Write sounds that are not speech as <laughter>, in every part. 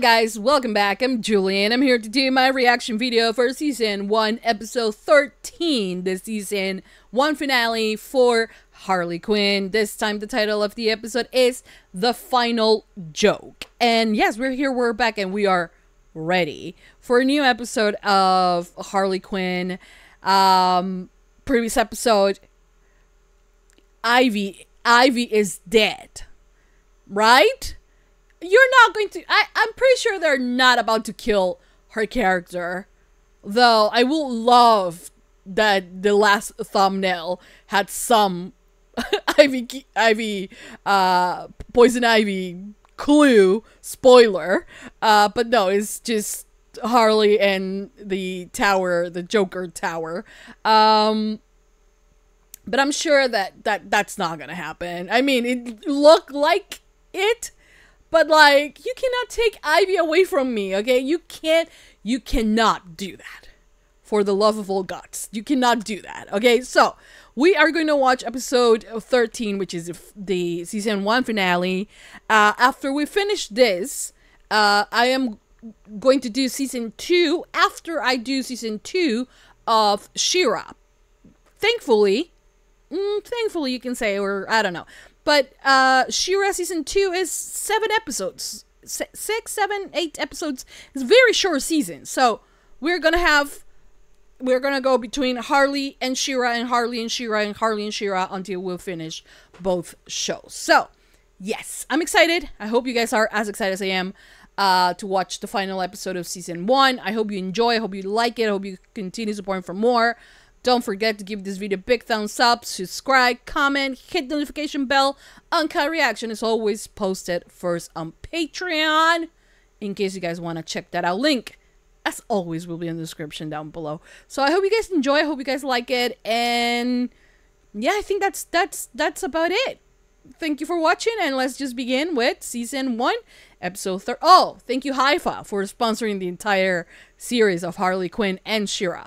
Guys, welcome back. I'm Julian. I'm here to do my reaction video for season 1, episode 13, the season 1 finale for Harley Quinn. This time the title of the episode is The Final Joke. And yes, we're here, we're back, and we are ready for a new episode of Harley Quinn. Um previous episode Ivy Ivy is dead. Right? You're not going to I, i'm pretty sure they're not about to kill her character. Though i will love that the last thumbnail had some <laughs> ivy ivy uh poison ivy clue spoiler. Uh but no it's just harley and the tower the joker tower. Um but i'm sure that that that's not gonna happen. I mean it looked like it but like, you cannot take Ivy away from me, okay? You can't, you cannot do that. For the love of all gods. You cannot do that, okay? So, we are going to watch episode 13, which is the season 1 finale. Uh, after we finish this, uh, I am going to do season 2 after I do season 2 of She-Ra. Thankfully, mm, thankfully you can say, or I don't know. But uh, She-Ra season two is seven episodes, S six, seven, eight episodes. It's a very short season, so we're gonna have we're gonna go between Harley and She-Ra and Harley and She-Ra and Harley and She-Ra until we'll finish both shows. So yes, I'm excited. I hope you guys are as excited as I am uh, to watch the final episode of season one. I hope you enjoy. I hope you like it. I hope you continue supporting for more. Don't forget to give this video a big thumbs up, subscribe, comment, hit the notification bell. Uncut Reaction is always posted first on Patreon. In case you guys want to check that out. Link, as always, will be in the description down below. So I hope you guys enjoy. I hope you guys like it. And yeah, I think that's that's that's about it. Thank you for watching, and let's just begin with season one, episode third. Oh, thank you, Haifa, for sponsoring the entire series of Harley Quinn and She-Ra.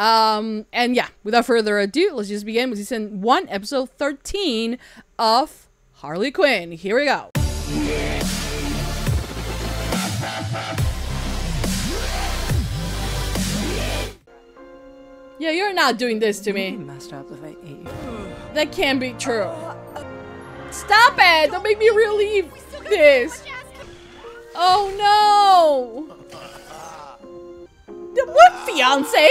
Um, and yeah, without further ado, let's just begin with season 1, episode 13 of Harley Quinn. Here we go. Yeah, you're not doing this to me. messed up if I ate. <sighs> That can't be true. Stop it! Don't make me relieve this. Oh no! What fiance?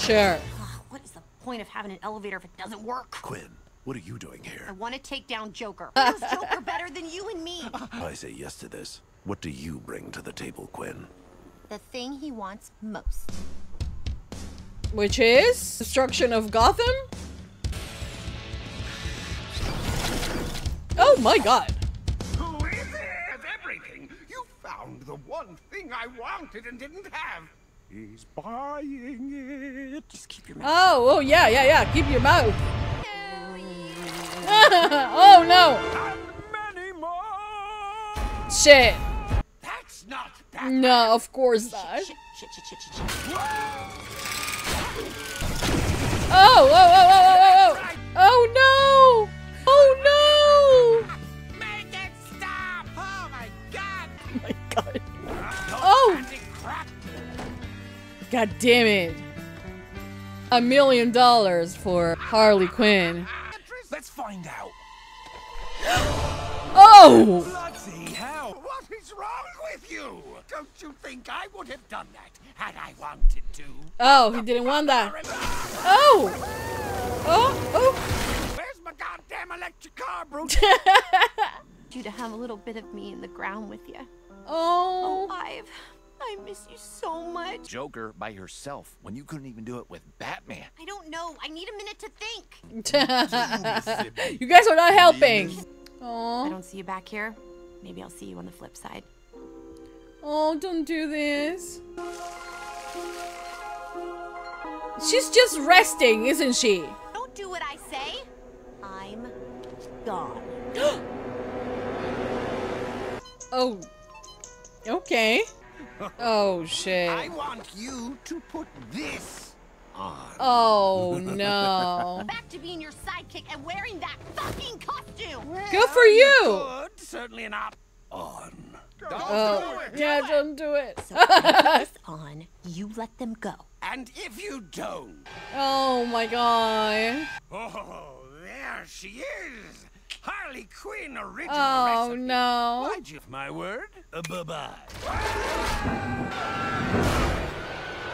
Sure. Ah, what is the point of having an elevator if it doesn't work? Quinn, what are you doing here? I want to take down Joker. <laughs> Who's Joker better than you and me? <laughs> I say yes to this. What do you bring to the table, Quinn? The thing he wants most. Which is destruction of Gotham? Oh my god. Who is it? Everything. You found the one thing I wanted and didn't have. He's buying it. Just keep your mouth. Oh, oh yeah, yeah, yeah. Keep your mouth. <laughs> oh no. many more. Shit. That's not bad. No, of course not. Shit, shit, shit, shit, shit, shit. Oh, oh, oh, oh, oh, oh, oh, oh. oh no. God damn it. A million dollars for Harley Quinn. Let's find out. Oh! Bloody hell! What is wrong with you? Don't you think I would have done that had I wanted to? Oh, he didn't want that. Oh! Oh! Oh! Where's my goddamn electric car, Bruce? <laughs> you to have a little bit of me in the ground with you. Oh. Oh, Ive. I miss you so much. Joker by herself when you couldn't even do it with Batman. I don't know. I need a minute to think. <laughs> you guys are not helping. Aww. I don't see you back here. Maybe I'll see you on the flip side. Oh, don't do this. She's just resting, isn't she? Don't do what I say. I'm gone. <gasps> oh. Okay. Oh shit. I want you to put this on. Oh no. <laughs> Back to being your sidekick and wearing that fucking costume. Good for you. Good, certainly not on. Oh, yeah, do it. don't do it. This <laughs> on, you let them go. And if you don't, Oh my god. oh, there she is. Harley Quinn original Oh recipe. no. Why'd you my word? Uh, bye-bye.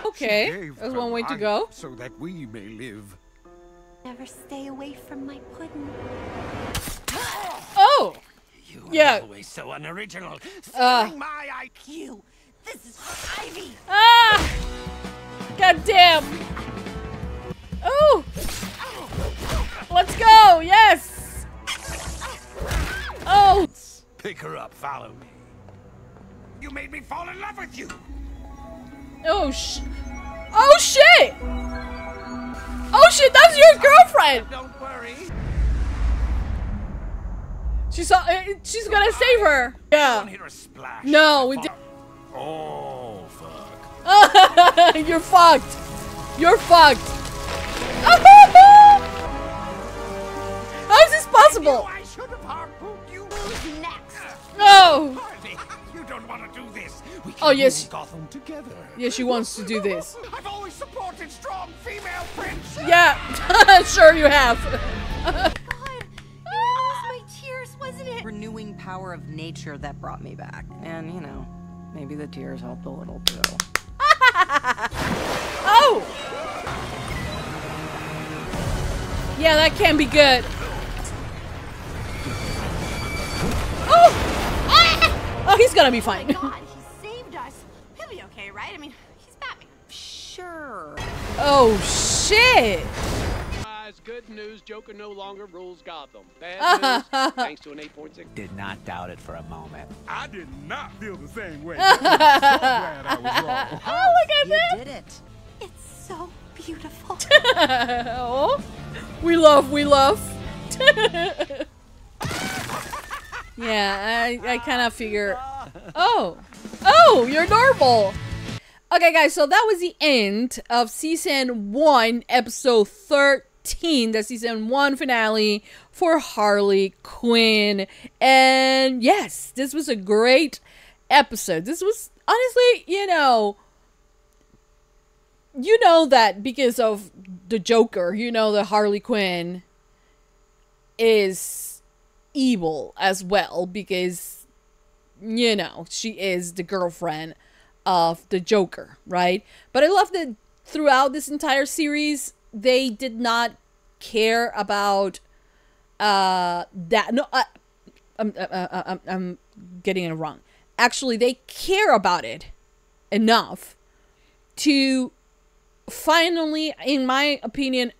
Okay, Gave there's one way to go. So that we may live. Never stay away from my pudding. Oh, You Yeah. always so unoriginal. Uh. My IQ. This is for Ivy. ah, god damn. Oh, let's go. Yes. Oh, Pick her up. Follow me. You made me fall in love with you. oh sh. Oh shit. Oh shit, that's your girlfriend. Don't worry. She's uh, she's gonna save her. Yeah. hear a splash. No, we did. Oh, fuck. <laughs> You're fucked. You're fucked. <laughs> How is this possible? No. Harley, you don't want to do this. We can Oh, yes. Gotham together. Yeah, she wants to do this. I've always supported strong female prince. Yeah, <laughs> sure you have. God, my tears, wasn't it? renewing power of nature that brought me back. And, you know, maybe the tears helped a little too. <laughs> Oh. Yeah, that can be good. Oh, he's gonna be fine. Oh God, he saved us. He'll be okay, right? I mean, he's Batman. Sure. Oh shit. Guys, good news. Joker no longer rules Gotham. Bad <laughs> news. thanks to an 8.6. Did not doubt it for a moment. I did not feel the same way. <laughs> I'm so glad I was wrong. Oh, look at You this. did it. It's so beautiful. <laughs> oh, we love, we love. Yeah, I, I kind of figure. Oh, oh, you're normal. Okay, guys, so that was the end of season one, episode 13, the season one finale for Harley Quinn. And yes, this was a great episode. This was honestly, you know, you know that because of the Joker, you know that Harley Quinn is evil as well because you know she is the girlfriend of the Joker, right? But I love that throughout this entire series they did not care about uh that no uh, I'm, uh, uh, I'm I'm getting it wrong. Actually, they care about it enough to finally, in my opinion,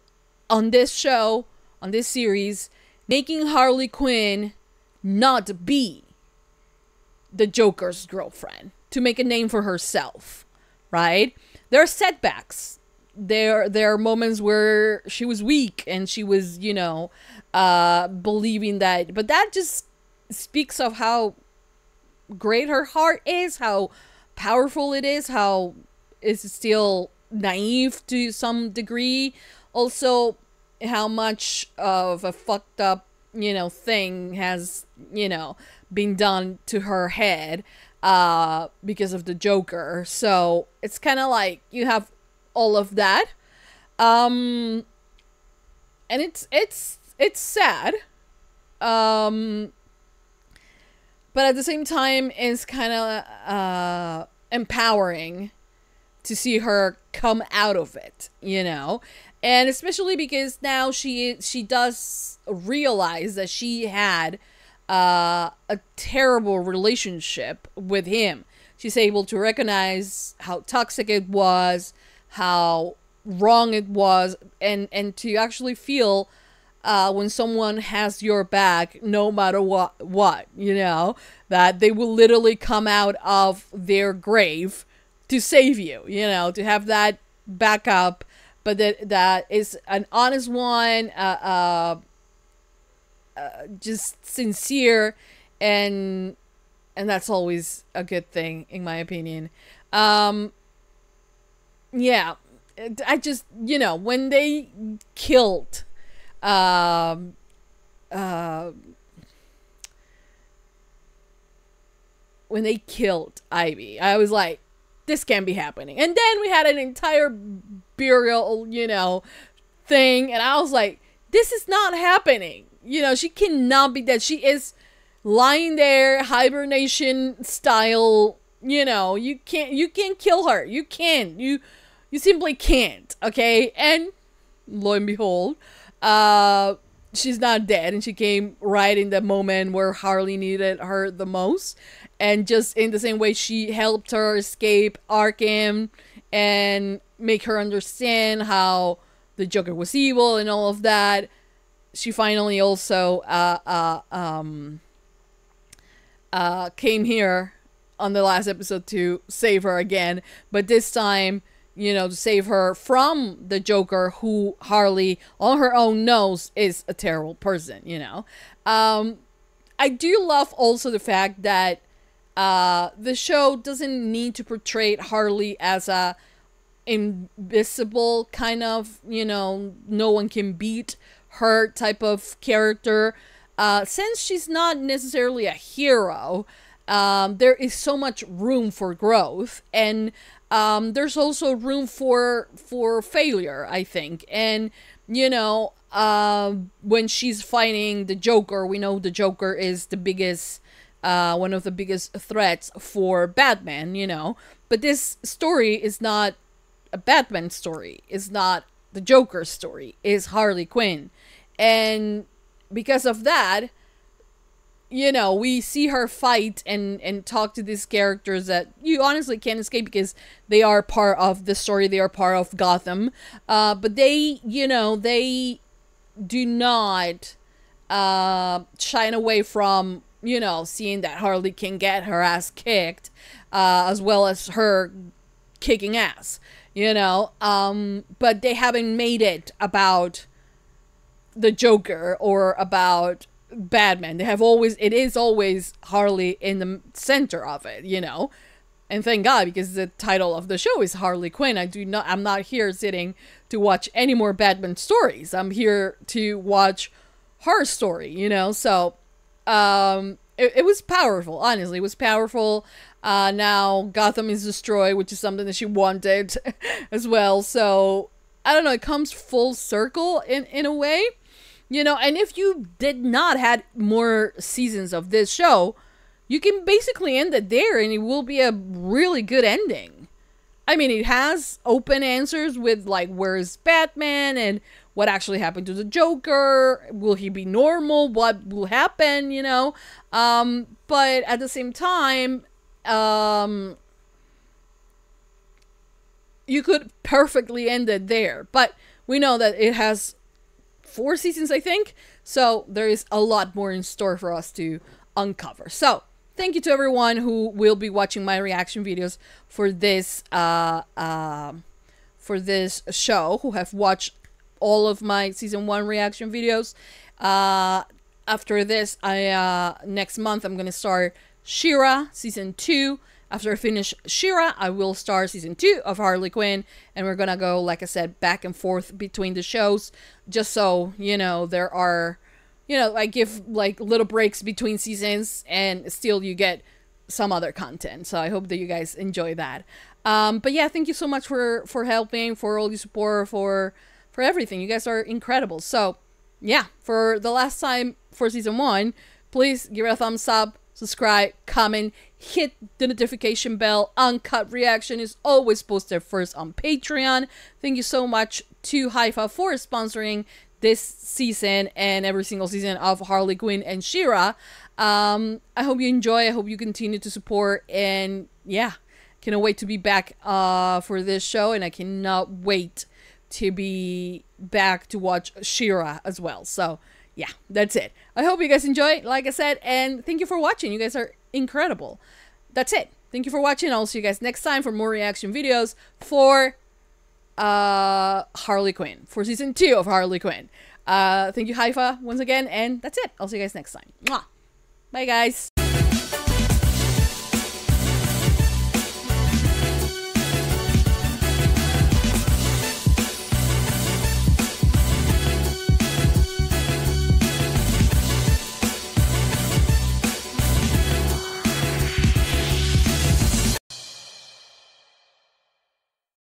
on this show, on this series, making Harley Quinn not be the Joker's girlfriend to make a name for herself, right? There are setbacks. There there are moments where she was weak and she was, you know, uh believing that but that just speaks of how great her heart is, how powerful it is, how it's still naive to some degree. Also, how much of a fucked up, you know, thing has, you know, been done to her head uh because of the Joker. So, it's kind of like you have all of that. Um and it's it's it's sad. Um but at the same time it's kind of uh empowering to see her come out of it, you know? And especially because now she she does realize that she had uh, a terrible relationship with him. She's able to recognize how toxic it was, how wrong it was, and and to actually feel uh, when someone has your back, no matter what, what you know, that they will literally come out of their grave to save you. You know, to have that backup, but that that is an honest one, uh, uh, uh, just sincere, and and that's always a good thing in my opinion. Um, yeah, I just you know when they killed, um, uh, when they killed Ivy, I was like, this can't be happening. And then we had an entire burial, you know, thing, and I was like, this is not happening. You know, she cannot be dead. She is lying there, hibernation style. You know, you can't you can't kill her. You can't. You you simply can't. Okay, and lo and behold, uh, she's not dead, and she came right in the moment where Harley needed her the most, and just in the same way she helped her escape Arkham and make her understand how the Joker was evil and all of that. She finally also uh, uh, um, uh, came here on the last episode to save her again, but this time, you know, to save her from the Joker, who Harley on her own knows is a terrible person, you know. Um, I do love also the fact that uh, the show doesn't need to portray Harley as a invisible kind of, you know, no one can beat her type of character. Uh, since she's not necessarily a hero, um, there is so much room for growth, and um, there's also room for for failure. I think, and you know, uh, when she's fighting the Joker, we know the Joker is the biggest, uh, one of the biggest threats for Batman. You know, but this story is not a Batman story. It's not the Joker story. It's Harley Quinn, and because of that, you know, we see her fight and and talk to these characters that you honestly can't escape because they are part of the story. They are part of Gotham. Uh, but they, you know, they do not uh shine away from you know seeing that Harley can get her ass kicked, uh, as well as her kicking ass. You know, um, but they haven't made it about the Joker or about Batman. They have always it is always Harley in the center of it, you know. And thank God because the title of the show is Harley Quinn. I do not I'm not here sitting to watch any more Batman stories. I'm here to watch her story, you know. So um it, it was powerful, honestly. It was powerful. Uh now Gotham is destroyed, which is something that she wanted <laughs> as well. So I don't know, it comes full circle in in a way. You know, and if you did not had more seasons of this show, you can basically end it there and it will be a really good ending. I mean, it has open answers with like where's Batman and what actually happened to the Joker? Will he be normal? What will happen, you know? Um but at the same time, um you could perfectly end it there. But we know that it has four seasons, I think. So there is a lot more in store for us to uncover. So thank you to everyone who will be watching my reaction videos for this uh, uh, for this show, who have watched all of my season one reaction videos. Uh, after this, I uh, next month I'm gonna start She-Ra season two. After I finish She-Ra, I will start season two of Harley Quinn, and we're gonna go, like I said, back and forth between the shows, just so you know there are, you know, I give like little breaks between seasons, and still you get some other content. So I hope that you guys enjoy that. Um, but yeah, thank you so much for for helping, for all your support, for for everything. You guys are incredible. So yeah, for the last time for season one, please give it a thumbs up, subscribe, comment, hit the notification bell. Uncut reaction is always posted first on Patreon. Thank you so much to Haifa for sponsoring this season and every single season of Harley Quinn and She-Ra. Um, I hope you enjoy. I hope you continue to support. And yeah, cannot wait to be back uh, for this show. And I cannot wait to be back to watch She-Ra as well. So yeah, that's it. I hope you guys enjoy, like I said, and thank you for watching. You guys are incredible. That's it. Thank you for watching. I'll see you guys next time for more reaction videos for uh Harley Quinn, for season two of Harley Quinn. Uh thank you, Haifa, once again, and that's it. I'll see you guys next time. Mwah. Bye guys.